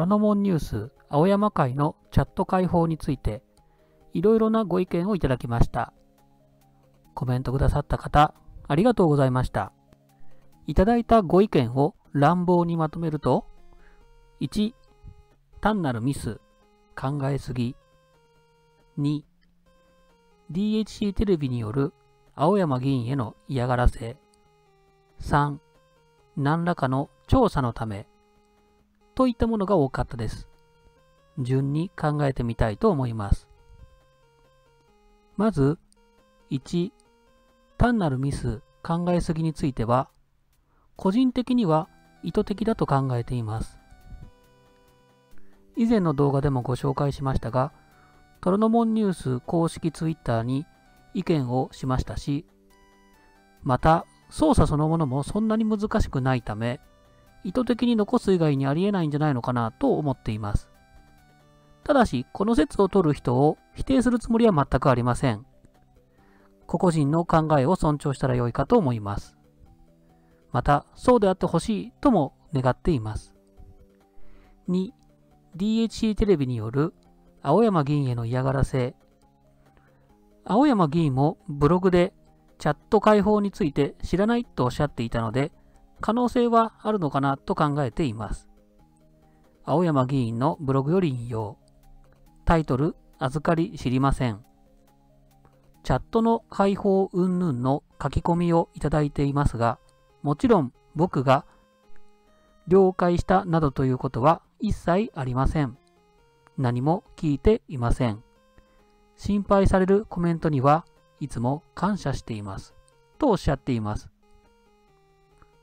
虎ノ門ニュース青山会のチャット開放についていろいろなご意見をいただきました。コメントくださった方、ありがとうございました。いただいたご意見を乱暴にまとめると、1、単なるミス、考えすぎ。2、DHC テレビによる青山議員への嫌がらせ。3、何らかの調査のため。といったものが多かったです。順に考えてみたいと思います。まず、1、単なるミス、考えすぎについては、個人的には意図的だと考えています。以前の動画でもご紹介しましたが、トロノモンニュース公式ツイッターに意見をしましたし、また操作そのものもそんなに難しくないため、意図的に残す以外にありえないんじゃないのかなと思っています。ただし、この説を取る人を否定するつもりは全くありません。個々人の考えを尊重したらよいかと思います。また、そうであってほしいとも願っています。2、DHC テレビによる青山議員への嫌がらせ。青山議員もブログでチャット開放について知らないとおっしゃっていたので、可能性はあるのかなと考えています。青山議員のブログより引用。タイトル、預かり知りません。チャットの開放云々の書き込みをいただいていますが、もちろん僕が了解したなどということは一切ありません。何も聞いていません。心配されるコメントにはいつも感謝しています。とおっしゃっています。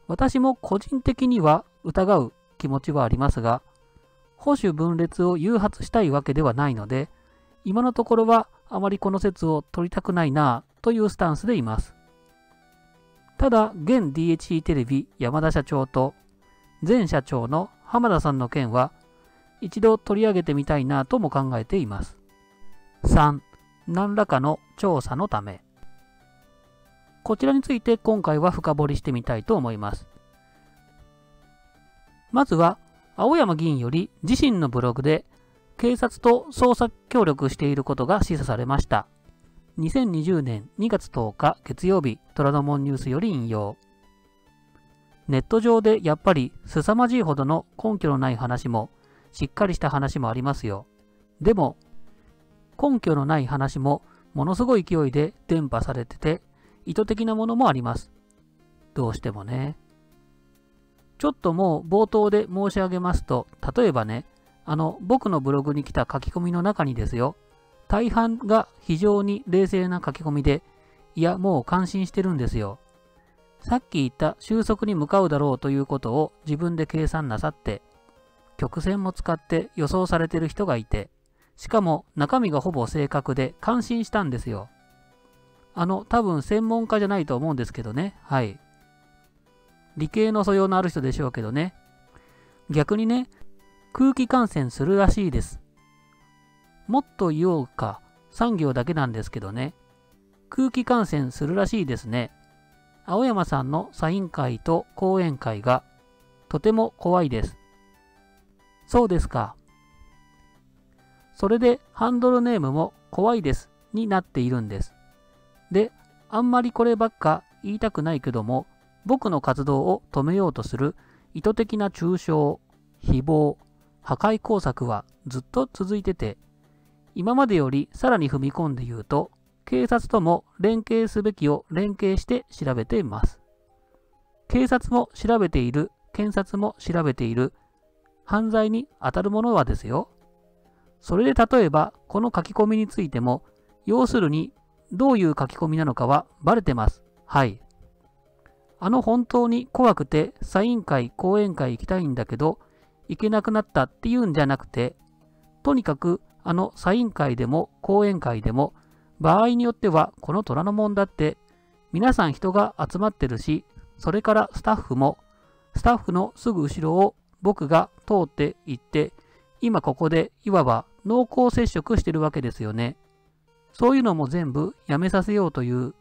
私も個人的には疑う気持ちはありますが、保守分裂を誘発したいわけではないので、今のところはあまりこの説を取りたくないなぁというスタンスでいます。ただ、現 DHE テレビ山田社長と前社長の浜田さんの件は一度取り上げてみたいなとも考えています。3、何らかの調査のため。こちらについて今回は深掘りしてみたいと思います。まずは、青山議員より自身のブログで警察と捜査協力していることが示唆されました。2020年2月10日月曜日、虎ノ門ニュースより引用。ネット上でやっぱり凄まじいほどの根拠のない話も、しっかりした話もありますよ。でも、根拠のない話もものすごい勢いで伝播されてて、意図的なものもあります。どうしてもね。ちょっともう冒頭で申し上げますと、例えばね、あの、僕のブログに来た書き込みの中にですよ、大半が非常に冷静な書き込みで、いや、もう感心してるんですよ。さっき言った収束に向かうだろうということを自分で計算なさって、曲線も使って予想されてる人がいて、しかも中身がほぼ正確で感心したんですよ。あの、多分専門家じゃないと思うんですけどね。はい。理系の素養のある人でしょうけどね。逆にね、空気感染するらしいです。もっと言おうか、産業だけなんですけどね。空気感染するらしいですね。青山さんのサイン会と講演会がとても怖いです。そうですか。それでハンドルネームも怖いですになっているんです。で、あんまりこればっか言いたくないけども、僕の活動を止めようとする意図的な中傷、誹謗、破壊工作はずっと続いてて、今までよりさらに踏み込んで言うと、警察とも連携すべきを連携して調べています。警察も調べている、検察も調べている、犯罪に当たるものはですよ。それで例えば、この書き込みについても、要するにどういう書き込みなのかはバレてます。はい。あの本当に怖くてサイン会、講演会行きたいんだけど、行けなくなったっていうんじゃなくて、とにかくあのサイン会でも講演会でも、場合によってはこの虎ノ門だって皆さん人が集まってるし、それからスタッフも、スタッフのすぐ後ろを僕が通って行って、今ここでいわば濃厚接触してるわけですよね。そういうのも全部やめさせようという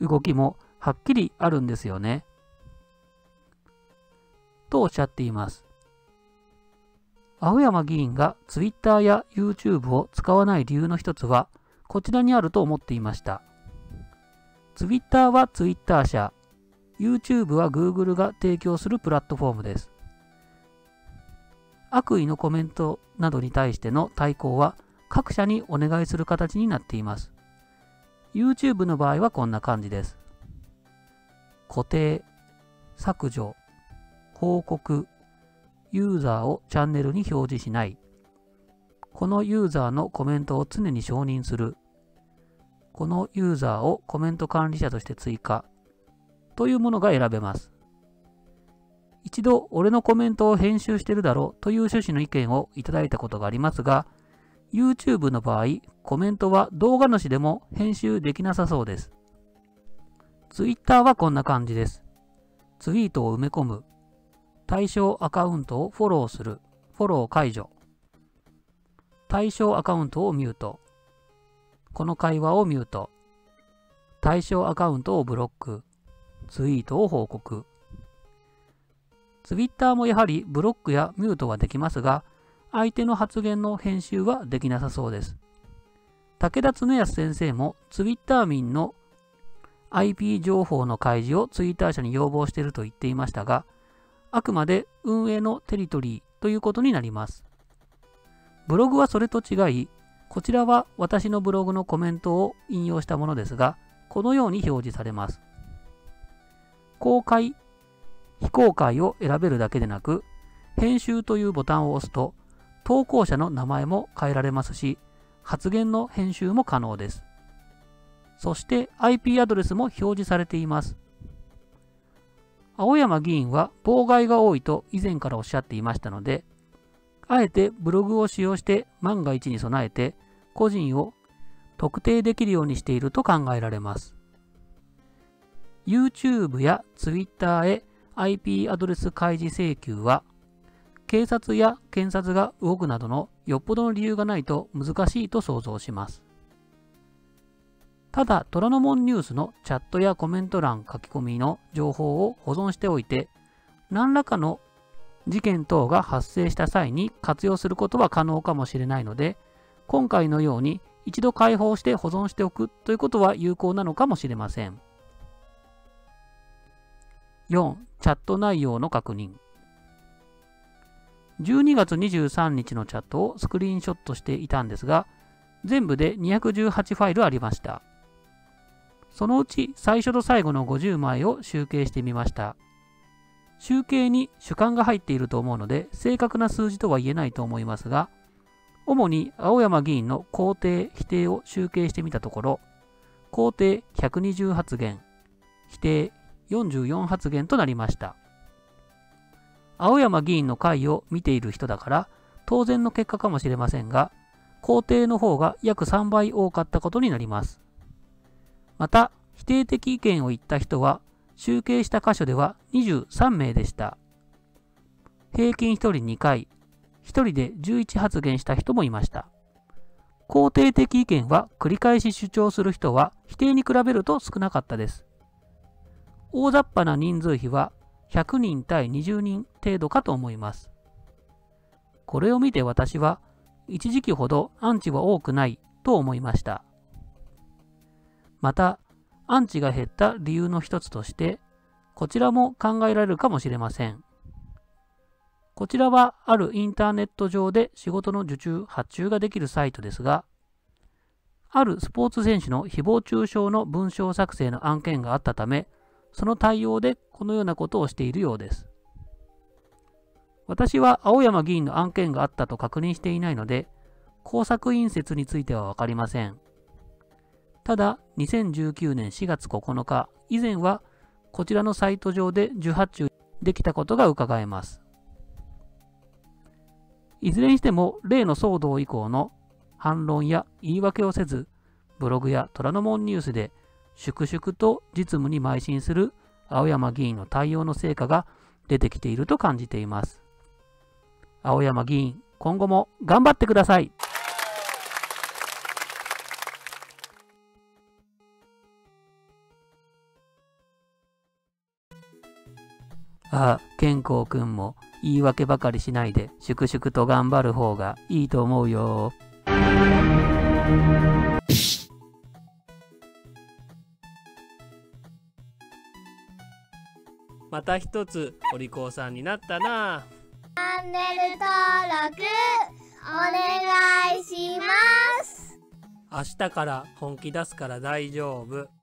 動きもはっきりあるんですよね。とおっしゃっています。青山議員が Twitter や YouTube を使わない理由の一つは、こちらにあると思っていました。Twitter は Twitter 社、YouTube は Google が提供するプラットフォームです。悪意のコメントなどに対しての対抗は各社にお願いする形になっています。YouTube の場合はこんな感じです。固定、削除、報告、ユーザーをチャンネルに表示しない。このユーザーのコメントを常に承認する。このユーザーをコメント管理者として追加。というものが選べます。一度俺のコメントを編集してるだろうという趣旨の意見をいただいたことがありますが、YouTube の場合、コメントは動画主でも編集できなさそうです。Twitter はこんな感じです。ツイートを埋め込む。対象アカウントをフォローする。フォロー解除。対象アカウントをミュート。この会話をミュート。対象アカウントをブロック。ツイートを報告。Twitter もやはりブロックやミュートはできますが、相手の発言の編集はできなさそうです。武田恒康先生も Twitter 民の IP 情報の開示を Twitter 社に要望していると言っていましたが、あくまで運営のテリトリーということになります。ブログはそれと違い、こちらは私のブログのコメントを引用したものですが、このように表示されます。公開、非公開を選べるだけでなく、編集というボタンを押すと、投稿者の名前も変えられますし、発言の編集も可能です。そして IP アドレスも表示されています。青山議員は妨害が多いと以前からおっしゃっていましたので、あえてブログを使用して万が一に備えて個人を特定できるようにしていると考えられます。YouTube や Twitter へ IP アドレス開示請求は警察や検察が動くなどのよっぽどの理由がないと難しいと想像します。ただ、虎ノ門ニュースのチャットやコメント欄書き込みの情報を保存しておいて、何らかの事件等が発生した際に活用することは可能かもしれないので、今回のように一度開放して保存しておくということは有効なのかもしれません。4. チャット内容の確認。12月23日のチャットをスクリーンショットしていたんですが、全部で218ファイルありました。そのうち最初と最後の50枚を集計してみました。集計に主観が入っていると思うので、正確な数字とは言えないと思いますが、主に青山議員の肯定、否定を集計してみたところ、肯定120発言、否定44発言となりました。青山議員の会を見ている人だから当然の結果かもしれませんが、肯定の方が約3倍多かったことになります。また、否定的意見を言った人は、集計した箇所では23名でした。平均1人2回、1人で11発言した人もいました。肯定的意見は繰り返し主張する人は否定に比べると少なかったです。大雑把な人数比は100人対20人程度かと思います。これを見て私は、一時期ほどアンチは多くないと思いました。また、アンチが減った理由の一つとして、こちらも考えられるかもしれません。こちらはあるインターネット上で仕事の受注、発注ができるサイトですが、あるスポーツ選手の誹謗中傷の文章作成の案件があったため、その対応でこのようなことをしているようです。私は青山議員の案件があったと確認していないので、工作員説についてはわかりません。ただ、2019年4月9日以前は、こちらのサイト上で受発注できたことが伺えます。いずれにしても、例の騒動以降の反論や言い訳をせず、ブログや虎ノ門ニュースで粛々と実務に邁進する青山議員の対応の成果が出てきていると感じています。青山議員、今後も頑張ってください。あ、健康くんも言い訳ばかりしないで、粛々と頑張る方がいいと思うよ。また一つお利口さんになったな。チャンネル登録お願いします明日から本気出すから大丈夫。